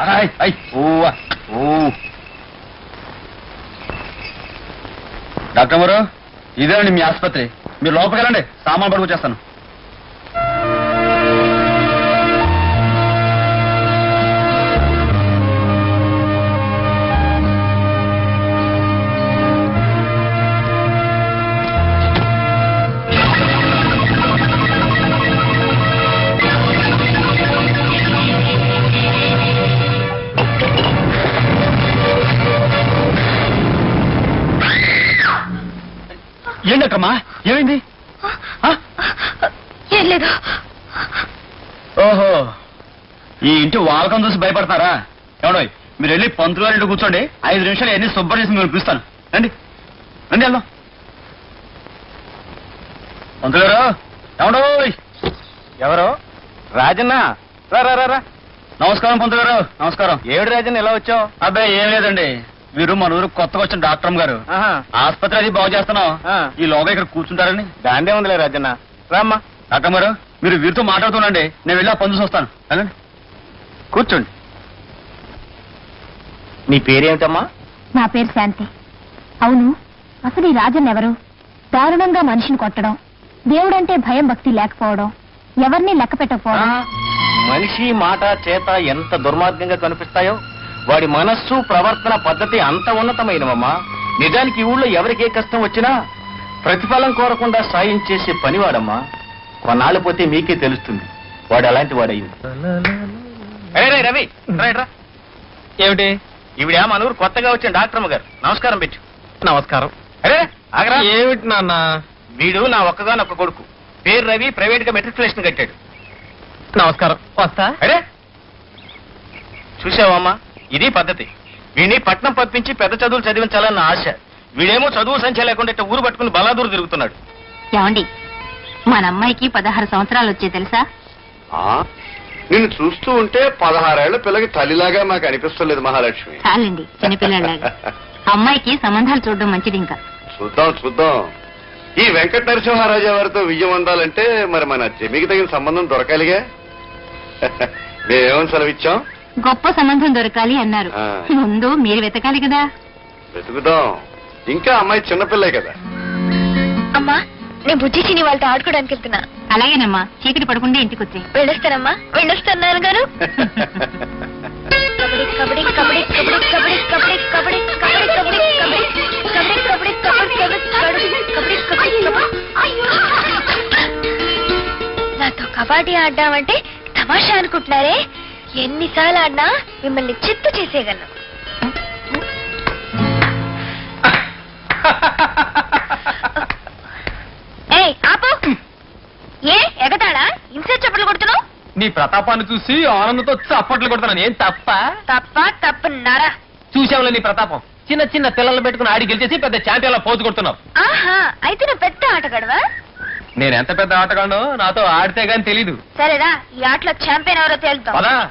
ఆయ్, ఆయ్, ఓ, ఓ. డాక్టర్ గారు ఇదేనండి మీ ఆసుపత్రి మీరు లోపలికి వెళ్ళండి సామాన్ పడుకు పడుకొచ్చేస్తాను ఏంటమ్మా ఏమైంది? ఆ? ఏం లేదు. ఓహో. ఈ ఇంటి వాలకం చూసి భయపడతారా? ఎవడో మీరు వెళ్ళి పంతులు గారి కూర్చోండి. ఐదు నిమిషాలు ఎన్ని శుభ్రం చేసి మిమ్మల్ని పిలుస్తాను. రండి. రండి వెళ్దాం. పంతులు గారు ఎవడో ఎవరు? రాజన్న? రా రా రా రా. నమస్కారం పంతులు గారు. నమస్కారం. ఏడు రాజన్న ఎలా వచ్చావు? అబ్బాయి ఏం లేదండి. మీరు మన ఊరు కొత్తగా వచ్చిన డాక్టర్ గారు. ఆసుపత్రి అది బాగు చేస్తున్నాం. ఆ. ఈ లోగా ఇక్కడ కూర్చుంటారని. దాండే ఉందిలే రాజన్న. రామ్మా. డాక్టర్ గారు మీరు వీరితో మాట్లాడుతుండండి. నేను వెళ్ళి ఆ పని చూసి వస్తాను వెళ్ళండి. కూర్చోండి. నీ పేరేమిటమ్మా? నా పేరు శాంతి. అవును అసలు ఈ రాజన్ ఎవరు? దారుణంగా మనిషిని కొట్టడం దేవుడంటే భయం భక్తి లేకపోవడం ఎవరిని లెక్క పెట్టకపోవడం? మనిషి మాట చేత ఎంత దుర్మార్గంగా కనిపిస్తాయో వాడి మనస్సు ప్రవర్తన పద్ధతి అంత ఉన్నతమైనవమ్మా. నిజానికి ఈ ఊళ్ళో ఎవరికి ఏ కష్టం వచ్చినా ప్రతిఫలం కోరకుండా సాయం చేసే పనివాడమ్మా. కొన్నాళ్ళు పోతే మీకే తెలుస్తుంది. వాడు అలాంటి వాడయింది రవి ఏమిటి? ఈవిడ మన ఊరు కొత్తగా వచ్చిన డాక్టర్ గారు. నమస్కారం పెట్టు. నమస్కారం. అరే ఆగరా. ఏమిటి నాన్న? వీడు నా ఒక్కగానొక్క కొడుకు. పేరు రవి ప్రైవేట్గా మెట్రికులేషన్ కట్టాడు. నమస్కారం. వస్తా. అరే చూసావమ్మా ఇది పద్ధతి. వీడిని పట్నం పంపించి పెద్ద చదువులు చదివించాలన్న ఆశ. వీడేమో చదువు సంఖ్య లేకుండా ఇట్ట ఊరు పట్టుకుని బలాదూరు తిరుగుతున్నాడు. ఏమండి మన అమ్మాయికి పదహారు సంవత్సరాలు వచ్చే తెలుసా? నిన్ను చూస్తూ ఉంటే పదహారేళ్ళ పిల్లకి తల్లిలాగా మాకు అనిపిస్తలేదు మహాలక్ష్మి. చాలండి చిన్నపిల్లలాగా అమ్మాయికి సంబంధాలు చూడడం మంచిది ఇంకా. చూద్దాం చూద్దాం. ఈ వెంకట నరసింహారాజా వారితో విజయం అందాలంటే మరి మన జమికి తగిన సంబంధం దొరకాలిగా? మేమేమని సెలవిచ్చాం? గొప్ప సంబంధం దొరకాలి అన్నారు ఆ. ముందు మీరు వెతకాలి కదా వెతుకుదాం ఇంకా అమ్మాయి చిన్నపిల్లే కదా అమ్మా నేను బుజ్జి చిని వాళ్ళతో ఆడుకోవడానికి వెళ్తున్నా అలాగేనమ్మా చీకటి పడకుండా ఇంటికి వచ్చే వెళ్ళొస్తానమ్మా వెళ్ళొస్తాను గారు కబడ్డీ కబడ్డీ కబడ్డీ కబడ్డీ కబడ్డీ కబడ్డీ కబడ్డీ కబడ్డీ కబడ్డీ కబడ్డీ కబడ్డీ కబడ్డీ కబడ్డీ కబడ్డీ నాతో కబడ్డీ ఆడ్డామంటే తమాషా అనుకుంటున్నారే ఎన్నిసార్లు ఆడినా మిమ్మల్ని చిత్తు చేసేయగలను. ఏయ్ ఆపు. ఏ ఎగతాడా? ఇంసేపు చప్పట్లు కొడుతున్నావు? నీ ప్రతాపాన్ని చూసి ఆనందంతో చప్పట్లు కొడుతున్నాను. ఏం తప్ప? తప్ప తప్పున్నారా? చూసావులే నీ ప్రతాపం. చిన్న చిన్న పిల్లలు పెట్టుకుని ఆడి గెలిచేసి పెద్ద ఛాంపియన్లో పోజు కొడుతున్నావు. ఆహా అయితే నువ్వు పెద్ద ఆటగాడవా? నేను ఎంత పెద్ద ఆటగాడో నాతో ఆడితే గాని తెలీదు. సరేరా ఈ ఆటలో ఛాంపియన్ ఎవరో తేలుతాం. పదా.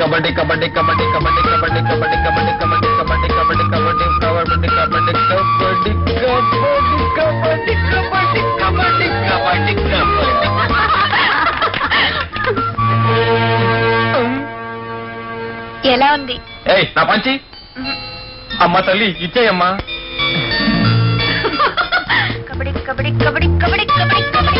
కబడ్డీ కబడ్డీ కబడ్డీ కబడ్డీ కబడ్డీ కబడ్డీ కబడ్డీ కబడ్డీ కబడ్డీ కబడ్డీ కబడ్డీ కబడ్డీ కబడ్డీ కబడ్డీ కబడ్డీ కబడ్డీ కబడ్డీ కబడ్డీ కబడ్డీ ఎలా ఉంది ఏయ్ నా పంచి అమ్మ తల్లి ఇచ్చేయమ్మా కబడ్డీ కబడ్డీ కబడ్డీ కబడ్డీ కబడ్డీ కబడ్డీ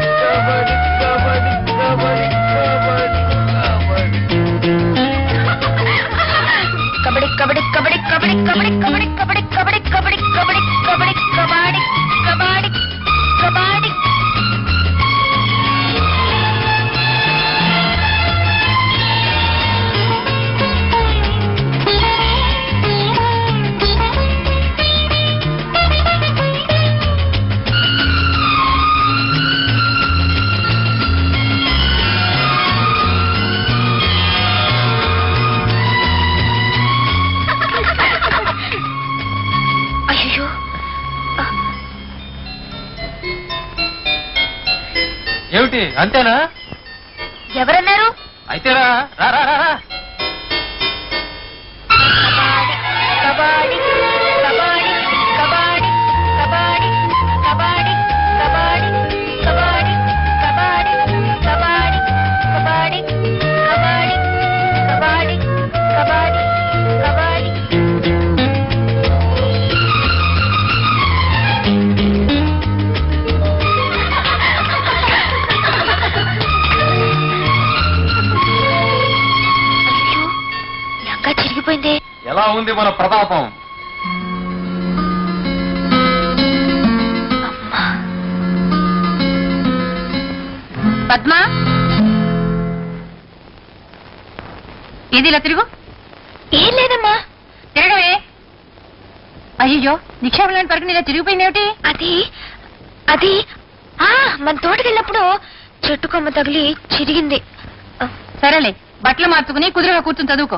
ఏమిటి అంతేనా? ఎవరన్నారు? అయితే రా రా రా రా. కబాడీ. లంగా చిరిగిపోయిందే. ఎలా ఉంది మన ప్రతాపం? పద్మ? ఏది ఇలా తిరుగు? ఏం లేదమ్మా. తిరగవే. అయ్యో నిక్షేపం లాంటి పరకు ఇలా తిరిగిపోయింది ఏమిటి? అది అది ఆ మన తోటకి వెళ్ళినప్పుడు చెట్టు కొమ్మ తగిలి చిరిగింది. సరేలే బట్టలు మార్చుకుని కుదురుగా కూర్చుని చదువుకో.